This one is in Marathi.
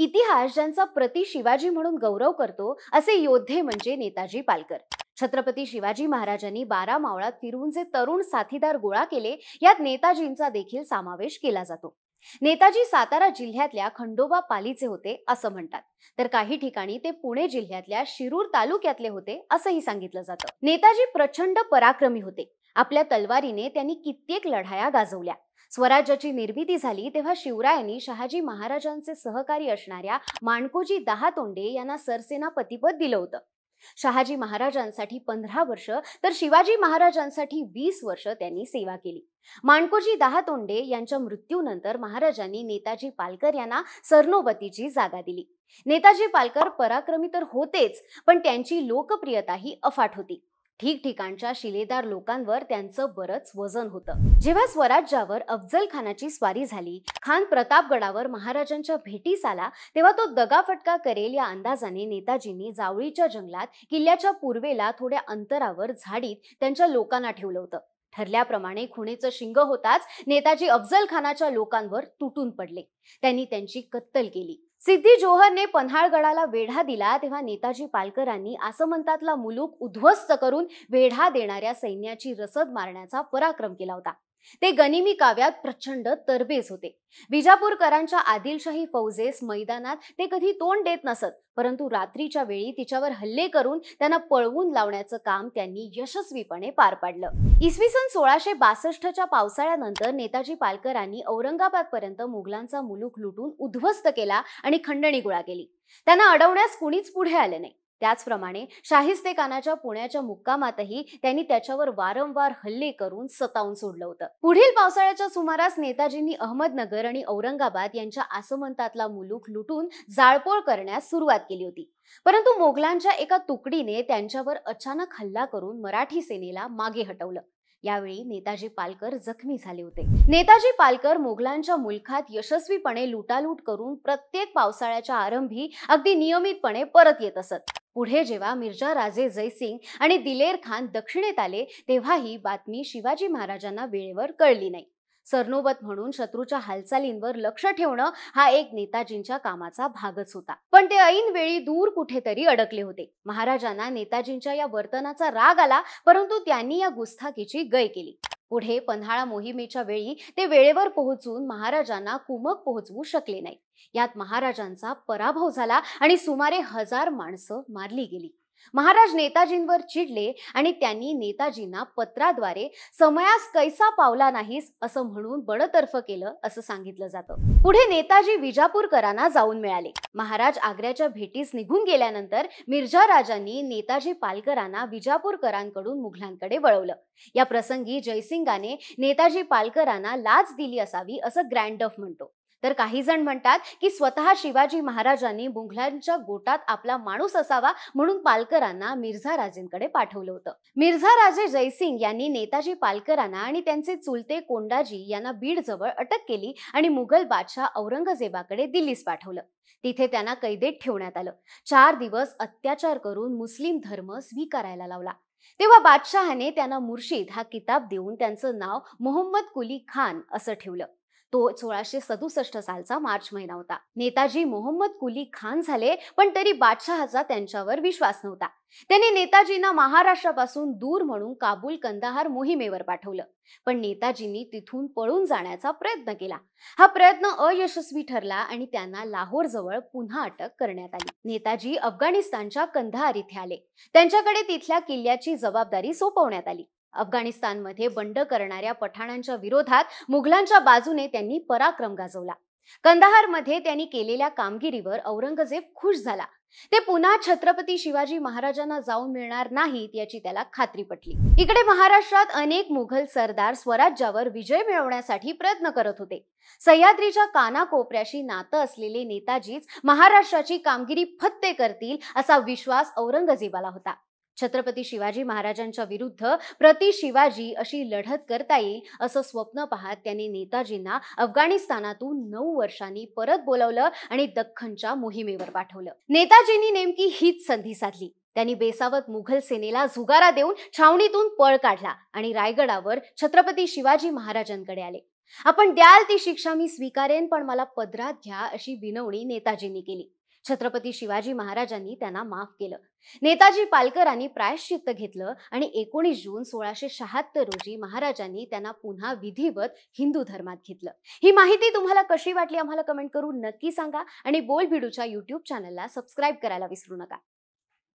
इतिहास ज्यांचा प्रति शिवाजी म्हणून गौरव करतो असे योद्धे म्हणजे नेताजी पालकर. छत्रपती शिवाजी महाराजांनी बारा मावळात फिरून जे तरुण साथीदार गोळा केले यात नेताजींचा देखील समावेश केला जातो. नेताजी सातारा जिल्ह्यातल्या खंडोबा पालीचे होते असं म्हणतात. तर काही ठिकाणी ते पुणे जिल्ह्यातल्या शिरूर तालुक्यातले होते असंही सांगितलं जातं. नेताजी प्रचंड पराक्रमी होते. आपल्या तलवारीने त्यांनी कित्येक लढाया गाजवल्या. स्वराज्याची निर्मिती झाली तेव्हा शिवरायांनी शहाजी महाराजांचे सहकारी असणाऱ्या माणकोजी दहा तोंडे यांना सरसेनापतीपद दिलं होतं. शहाजी महाराजांसाठी पंधरा वर्ष तर शिवाजी महाराजांसाठी वीस वर्ष त्यांनी सेवा केली. माणकोजी दहा तोंडे यांच्या मृत्यूनंतर महाराजांनी नेताजी पालकर यांना सरनोबतीची जागा दिली. नेताजी पालकर पराक्रमी तर होतेच पण त्यांची लोकप्रियताही अफाट होती. ठिकठिकाणच्या शिलेदार लोकांवर त्यांचं बरंच वजन होतं. जेव्हा स्वराज्यावर अफजल खानाची स्वारी झाली खान प्रतापगडावर महाराजांच्या भेटीस आला तेव्हा तो दगाफटका करेल या अंदाजाने नेताजींनी जावळीच्या जंगलात किल्ल्याच्या पूर्वेला थोड्या अंतरावर झाडीत त्यांच्या लोकांना ठेवलं होतं. ठरल्याप्रमाणे खुणेचं शिंग होताच नेताजी अफजल खानाच्या लोकांवर तुटून पडले. त्यांनी त्यांची कत्तल केली. सिद्धी जोहरने पन्हाळगडाला वेढा दिला तेव्हा नेताजी पालकरांनी आसमंतातला मुलूक उद्ध्वस्त करून वेढा देणाऱ्या सैन्याची रसद मारण्याचा पराक्रम केला होता. ते गनिमी काव्यात प्रचंड तरबेज होते. विजापूरकरांच्या आदिलशाही फौजेस मैदानात ते कधी तोंड देत नसत परंतु रात्रीच्या वेळी तिच्यावर हल्ले करून त्यांना पळवून लावण्याचं काम त्यांनी यशस्वीपणे पार पाडलं. इसवी सन सोळाशे बासष्टच्या पावसाळ्यानंतर नेताजी पालकरांनी औरंगाबाद पर्यंत मुघलांचा मुलूक लुटून उद्ध्वस्त केला आणि खंडणी गोळा केली. त्यांना अडवण्यास कुणीच पुढे आले नाही. त्याचप्रमाणे शाहिस्तेखानाच्या पुण्याच्या मुक्कामातही त्यांनी त्याच्यावर वारंवार हल्ले करून सतावून सोडलं होतं. पुढील पावसाळ्याच्या सुमारास नेताजींनी अहमदनगर आणि औरंगाबाद यांच्या आसमंतातला मुलूक लुटून जाळपोळ करण्यास सुरुवात केली होती. परंतु मोगलांच्या एका तुकडीने त्यांच्यावर अचानक हल्ला करून मराठी सेनेला मागे हटवलं. यावेळी नेताजी पालकर जखमी झाले होते. नेताजी पालकर मोगलांच्या मुलखात यशस्वीपणे लुटालूट करून प्रत्येक पावसाळ्याच्या आरंभी अगदी नियमितपणे परत येत असत. पुढे जेव्हा मिर्जा राजे जयसिंग आणि दिलेर खान दक्षिणेत आले तेव्हा ही बातमी शिवाजी महाराजांना वेळेवर कळली नाही. सरनोबत म्हणून शत्रूच्या हालचालींवर लक्ष ठेवणं हा एक नेताजींच्या कामाचा भागच होता. पण ते ऐन वेळी दूर कुठेतरी अडकले होते. महाराजांना नेताजींच्या या वर्तनाचा राग आला परंतु त्यांनी या गुस्ताखीची गय केली. पुढे पन्हाळा मोहिमेच्या वेळी ते वेळेवर पोहोचून महाराजांना कुमक पोहोचवू शकले नाही. यात महाराजांचा पराभव झाला आणि सुमारे हजार माणसं मारली गेली. महाराज नेताजींवर चिडले आणि त्यांनी नेताजींना पत्राद्वारे समयास कैसा पावला नाहीस असं म्हणून बडतर्फ केलं असं सांगितलं जातं. पुढे नेताजी विजापूरकरांना जाऊन मिळाले. महाराज आग्र्याच्या भेटीस निघून गेल्यानंतर मिर्झा राजांनी नेताजी पालकरांना विजापूरकरांकडून मुघलांकडे वळवलं. या प्रसंगी जयसिंगाने नेताजी पालकरांना लाच दिली असावी असं ग्रँडफ म्हणतो. तर काही जण म्हणतात की स्वतः शिवाजी महाराजांनी मुघलांच्या गोटात आपला माणूस असावा म्हणून पालकरांना मिर्झा राजेंकडे पाठवलं होतं. मिर्झा राजे जयसिंग यांनी नेताजी पालकरांना आणि त्यांचे चुलते कोंडाजी यांना बीड जवळ अटक केली आणि मुघल बादशाह औरंगजेबाकडे दिल्लीस पाठवलं. तिथे त्यांना कैदेत ठेवण्यात आलं. चार दिवस अत्याचार करून मुस्लिम धर्म स्वीकारायला लावला. तेव्हा बादशहाने त्यांना मुर्शिद हा किताब देऊन त्यांचं नाव मोहम्मद कुली खान असं ठेवलं. तो सोळाशे सदुसष्ट सालचा मार्च महिना होता. नेताजी मोहम्मद कुली खान झाले पण तरी बादशहाचा त्यांच्यावर विश्वास नव्हता. त्यांनी नेताजींना महाराष्ट्रापासून दूर म्हणून काबूल कंदाहार मोहिमेवर पाठवलं. पण नेताजींनी तिथून पळून जाण्याचा प्रयत्न केला. हा प्रयत्न अयशस्वी ठरला आणि त्यांना लाहोर जवळ पुन्हा अटक करण्यात आली. नेताजी अफगाणिस्तानच्या कंधार इथे आले. त्यांच्याकडे तिथल्या किल्ल्याची जबाबदारी सोपवण्यात आली. अफगाणिस्तानमध्ये बंड करणाऱ्या पठाणांच्या विरोधात मुघलांच्या बाजूने त्यांनी पराक्रम गाजवला. कंदाहारमध्ये त्यांनी केलेल्या कामगिरीवर औरंगजेब खुश झाला. ते पुन्हा छत्रपती शिवाजी महाराजांना जाऊन मिळणार नाहीत याची त्याला खात्री पटली. इकडे महाराष्ट्रात अनेक मुघल सरदार स्वराज्यावर विजय मिळवण्यासाठी प्रयत्न करत होते. सह्याद्रीच्या कानाकोपऱ्याशी नातं असलेले नेताजीच महाराष्ट्राची कामगिरी फत्ते करतील असा विश्वास औरंगजेबाला होता. छत्रपती शिवाजी महाराजांच्या विरुद्ध प्रति शिवाजी अशी लढत करता येईल असं स्वप्न पाहत त्यांनी नेताजींना अफगाणिस्तानातून नऊ वर्षांनी परत बोलवलं आणि दख्खनच्या मोहिमेवर पाठवलं. नेताजींनी नेमकी हीच संधी साधली. त्यांनी बेसावत मुघल सेनेला झुगारा देऊन छावणीतून पळ काढला आणि रायगडावर छत्रपती शिवाजी महाराजांकडे आले. आपण द्याल ती शिक्षा मी स्वीकारेन पण मला पदरात घ्या अशी विनवणी नेताजींनी केली. छत्रपती शिवाजी महाराजांनी त्यांना माफ केलं. नेताजी पालकरांनी प्रायश्चित्त घेतलं आणि एकोणीस जून सोळाशे शहात्तर रोजी महाराजांनी त्यांना पुन्हा विधिवत हिंदू धर्मात घेतलं. ही माहिती तुम्हाला कशी वाटली? आम्हाला कमेंट करून नक्की सांगा आणि बोल भिडूच्या युट्यूब चॅनलला सबस्क्राईब करायला विसरू नका.